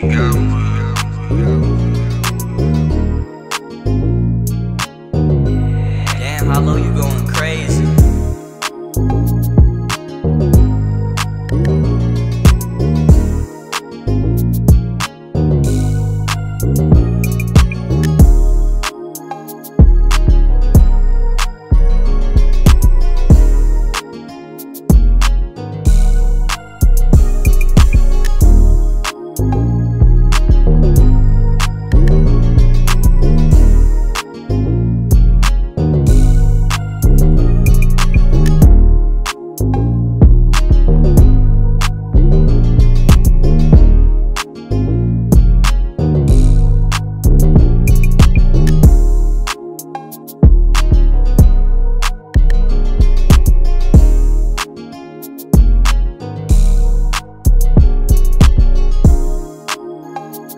Damn, how one. Damn, hollow, you going crazy. you